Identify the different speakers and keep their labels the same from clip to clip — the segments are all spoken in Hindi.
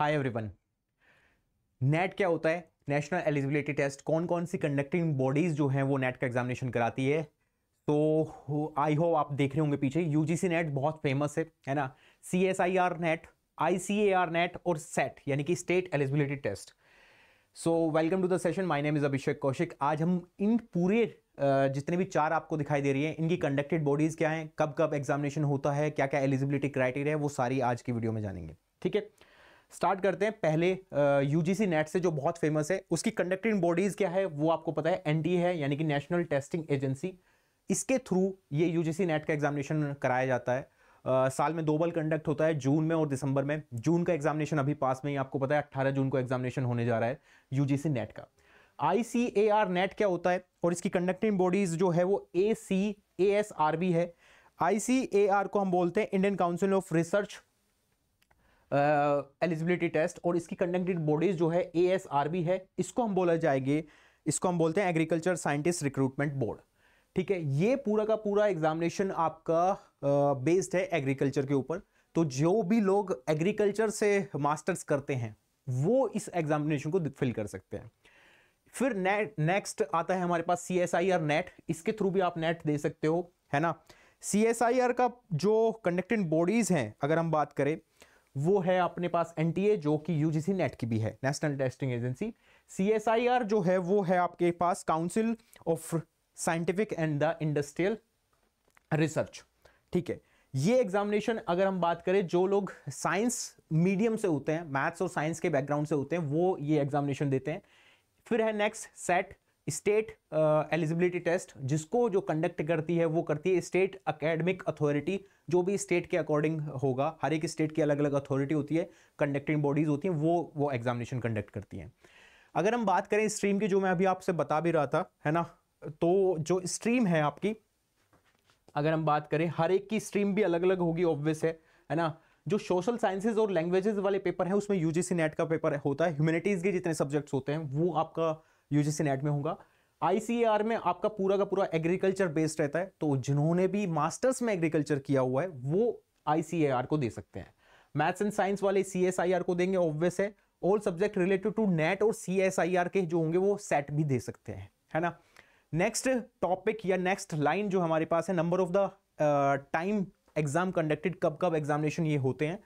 Speaker 1: हाय एवरीवन नेट क्या होता है? नेशनल एलिजिबिलिटी टेस्ट कौन कौन सी कंडक्टिंग बॉडीज जो हैं वो नेट का एग्जामिनेशन कराती है? तो आई होप आप देख रहे होंगे पीछे यूजीसी नेट बहुत फ़ेमस है है ना? C S I R NET I C A R NET और सेट यानी कि state eligibility test so welcome to the session my name is Abhishek Kaushik आज हम इन पूरे जितने भी चार आपको दिखाई दे रही हैं, इनकी कंडक्टेड बॉडीज क्या हैं कब कब एग्जामिनेशन होता है क्या क्या एलिजिबिलिटी क्राइटेरिया है, वो सारी आज की वीडियो में जानेंगे। ठीक है? स्टार्ट करते हैं। पहले यू यूजीसी नेट से जो बहुत फ़ेमस है उसकी कंडक्टिंग बॉडीज क्या है वो आपको पता है एनटीए है यानी कि नेशनल टेस्टिंग एजेंसी इसके थ्रू ये यूजीसी नेट का एग्जामिनेशन कराया जाता है। Uh, साल में दो बार कंडक्ट होता है जून में और दिसंबर में। जून का एग्जामिनेशन अभी पास में ही आपको पता है 18 जून को एग्जामिनेशन होने जा रहा है यूजीसी नेट का। आईसीएआर नेट क्या होता है और इसकी कंडक्टिंग बॉडीज जो है वो A C A S R B है। आईसीएआर को हम बोलते हैं Indian council of research eligibility test और इसकी कंडक्टेड बॉडीज जो है ए एस आर बी है, इसको हम बोला जाएँगे, इसको हम बोलते हैं एग्रीकल्चर साइंटिस्ट रिक्रूटमेंट बोर्ड ठीक है, ये पूरा का पूरा एग्जामिनेशन आपका बेस्ड है एग्रीकल्चर के ऊपर. तो जो भी लोग एग्रीकल्चर से मास्टर्स करते हैं, वो इस एग्जामिनेशन को फिल कर सकते हैं. फिर नेट नेक्स्ट आता है हमारे पास C S I R NET इसके थ्रू भी आप नेट दे सकते हो, है ना? सी एस आई आर का जो कंडक्टेड बॉडीज हैं, अगर हम बात करें वो है अपने पास एनटीए जो कि यूजीसी नेट की भी है नेशनल टेस्टिंग एजेंसी सीएसआईआर जो है, वो है आपके पास council of scientific and the industrial research ठीक है, ये एग्जामिनेशन अगर हम बात करें, जो लोग साइंस मीडियम से होते हैं मैथ्स और साइंस के बैकग्राउंड से होते हैं, वो ये एग्जामिनेशन देते हैं। फिर है next SET state eligibility test जिसको जो कंडक्ट करती है, वो करती है स्टेट अकेडमिक अथॉरिटी जो भी स्टेट के अकॉर्डिंग होगा, हर एक स्टेट की अलग अलग अथॉरिटी होती है कंडक्टिंग बॉडीज होती हैं, वो वो एग्जामिनेशन कंडक्ट करती हैं। अगर हम बात करें स्ट्रीम की, जो मैं अभी आपसे बता भी रहा था, है ना तो जो स्ट्रीम है आपकी, अगर हम बात करें, हर एक की स्ट्रीम भी अलग अलग होगी ऑब्वियस है है ना, जो सोशल साइंसेज और लैंग्वेजेस वाले पेपर है, उसमें यूजीसी नेट का पेपर होता है ह्यूमैनिटीज के जितने सब्जेक्ट्स होते हैं, वो आपका यूजीसी नेट में होगा। आईसीआर में आपका पूरा का पूरा एग्रीकल्चर बेस्ड रहता है। तो जिन्होंने भी मास्टर्स में एग्रीकल्चर किया हुआ है, वो आईसीएआर को दे सकते हैं। मैथ्स एंड साइंस वाले सीएसआईआर को देंगे ऑब्वियस है। All subject related to NET और सीएसआईआर के जो होंगे, वो सेट भी दे सकते हैं, है ना? नेक्स्ट टॉपिक या नेक्स्ट लाइन जो हमारे पास है number of the time exam conducted कब कब एग्जामिनेशन ये होते हैं।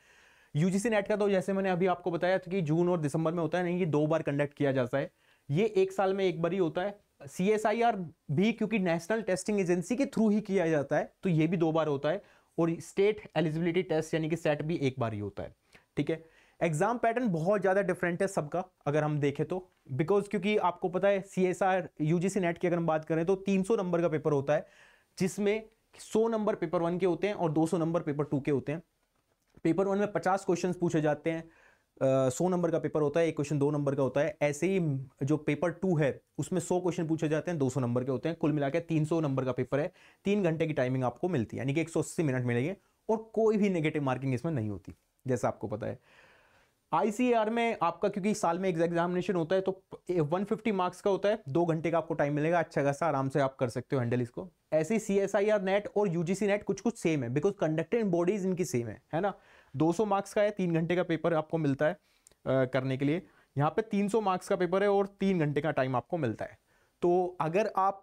Speaker 1: यूजीसी नेट का तो जैसे मैंने अभी आपको बताया था कि जून और दिसंबर में होता है, नहीं, ये दो बार कंडक्ट किया जाता है। ये एक साल में एक बार ही होता है। सी एस आई आर भी क्योंकि नेशनल टेस्टिंग एजेंसी के थ्रू ही किया जाता है तो ये भी दो बार होता है, और स्टेट एलिजिबिलिटी टेस्ट यानी कि सेट भी एक बार ही होता है, ठीक है? एग्ज़ाम पैटर्न बहुत ज़्यादा डिफरेंट है सबका, अगर हम देखें तो। बिकॉज़ क्योंकि आपको पता है C S R UGC NET की अगर हम बात करें तो 300 नंबर का पेपर होता है, जिसमें 100 नंबर पेपर वन के होते हैं और 200 नंबर पेपर टू के होते हैं। पेपर वन में 50 क्वेश्चंस पूछे जाते हैं सौ नंबर का पेपर होता है, एक क्वेश्चन दो नंबर का होता है। ऐसे ही जो पेपर टू है, उसमें सौ क्वेश्चन पूछे जाते हैं, दो सौ नंबर के होते हैं। कुल मिलाकर तीन सौ नंबर का पेपर है। तीन घंटे की टाइमिंग आपको मिलती है, यानी कि एक सौ अस्सी मिनट मिलेंगे और कोई भी नेगेटिव मार्किंग इसमें नहीं होती, जैसा आपको पता है। आईसीआर में आपका, क्योंकि साल में एग्जामिनेशन होता है तो 150 मार्क्स का होता है। दो घंटे का आपको टाइम मिलेगा अच्छा खासा आराम से आप कर सकते हो हैंडल इसको। ऐसे ही सी नेट और यूजीसी नेट कुछ कुछ सेम है बिकॉज़ कंडक्टेड बॉडीज इनकी सेम है है ना? 200 मार्क्स का है तीन घंटे का पेपर आपको मिलता है आ, करने के लिए। यहाँ पे 300 मार्क्स का पेपर है और तीन घंटे का टाइम आपको मिलता है। तो अगर आप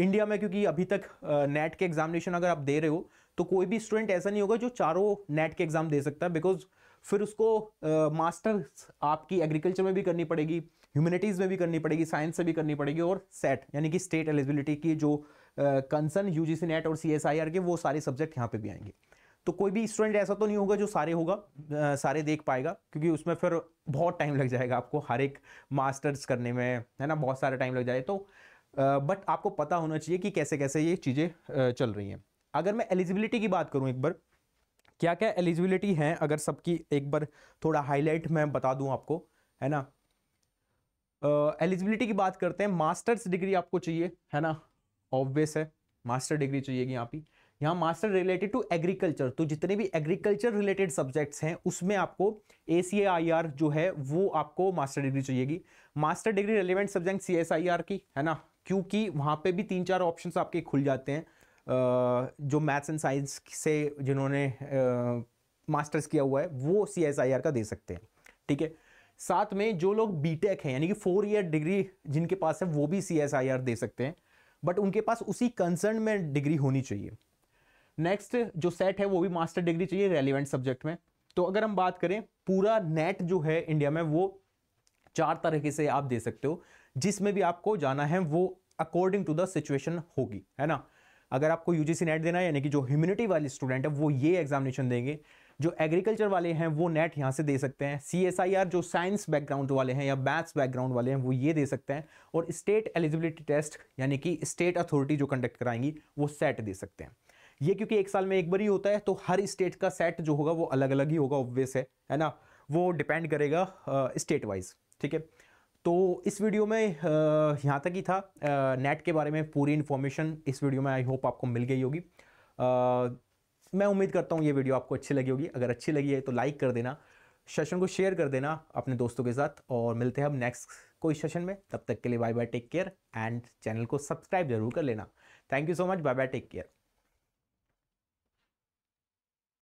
Speaker 1: इंडिया में क्योंकि अभी तक नेट के एग्जामिनेशन अगर आप दे रहे हो तो कोई भी स्टूडेंट ऐसा नहीं होगा जो चारों नेट के एग्ज़ाम दे सकता है बिकॉज़ फिर उसको मास्टर्स आपकी एग्रीकल्चर में भी करनी पड़ेगी ह्यूमैनिटीज़ में भी करनी पड़ेगी साइंस से भी करनी पड़ेगी और सेट यानी कि स्टेट एलिजिबिलिटी की जो कंसर्न यूजीसी नेट और सीएसआईआर के वो सारे सब्जेक्ट यहाँ पे भी आएँगे। तो कोई भी स्टूडेंट ऐसा तो नहीं होगा जो सारे होगा आ, सारे देख पाएगा क्योंकि उसमें फिर बहुत टाइम लग जाएगा आपको हर एक मास्टर्स करने में है ना? बहुत सारा टाइम लग जाए तो बट आपको पता होना चाहिए कि कैसे कैसे ये चीज़ें चल रही हैं। अगर मैं एलिजिबिलिटी की बात करूँ एक बार क्या क्या एलिजिबिलिटी है? अगर सबकी एक बार थोड़ा हाईलाइट मैं बता दूँ आपको है ना? एलिजिबिलिटी की बात करते हैं मास्टर्स डिग्री आपको चाहिए है ना? ऑब्वियस है मास्टर डिग्री चाहिएगी यहाँ पे। यहाँ मास्टर रिलेटेड टू एग्रीकल्चर तो जितने भी एग्रीकल्चर रिलेटेड सब्जेक्ट्स हैं, उसमें आपको ए सी आई आर जो है, वो आपको master degree चाहिएगी। Master degree relevant subject C S I R की, है ना? क्योंकि वहाँ पे भी तीन चार ऑप्शन आपके खुल जाते हैं जो मैथ्स एंड साइंस से जिन्होंने मास्टर्स किया हुआ है, वो सी एस आई आर का दे सकते हैं, ठीक है? साथ में जो लोग बीटेक हैं, यानी कि फोर ईयर डिग्री जिनके पास है, वो भी सी एस दे सकते हैं बट उनके पास उसी कंसर्न में डिग्री होनी चाहिए। नेक्स्ट जो सेट है, वो भी मास्टर डिग्री चाहिए रेलिवेंट सब्जेक्ट में। तो अगर हम बात करें, पूरा नेट जो है इंडिया में, वो चार तरीके से आप दे सकते हो। जिसमें भी आपको जाना है, वो अकॉर्डिंग टू द सिचुएशन होगी, है ना? अगर आपको यूजीसी नेट देना है, यानी कि जो ह्यूमिनिटी वाले स्टूडेंट है, वो ये एग्जामिनेशन देंगे। जो एग्रीकल्चर वाले हैं, वो नेट यहाँ से दे सकते हैं। सी एस आई आर जो साइंस बैकग्राउंड वाले हैं, या मैथ्स बैकग्राउंड वाले हैं, वो ये दे सकते हैं। और स्टेट एलिजिबिलिटी टेस्ट यानी कि स्टेट अथॉरिटी जो कंडक्ट कराएँगी, वो सेट दे सकते हैं। ये क्योंकि एक साल में एक बार ही होता है तो हर स्टेट का सेट जो होगा वो अलग अलग ही होगा ऑब्वियस है है ना? वो डिपेंड करेगा स्टेट वाइज ठीक है? तो इस वीडियो में यहाँ तक ही था। नेट के बारे में पूरी इन्फॉर्मेशन इस वीडियो में आई होप आपको मिल गई होगी। मैं उम्मीद करता हूँ ये वीडियो आपको अच्छी लगी होगी। अगर अच्छी लगी है तो लाइक कर देना सेशन को शेयर कर देना अपने दोस्तों के साथ, और मिलते हैं अब नेक्स्ट कोई सेशन में। तब तक के लिए bye bye take care and channel को सब्सक्राइब ज़रूर कर लेना। Thank you so much bye bye take care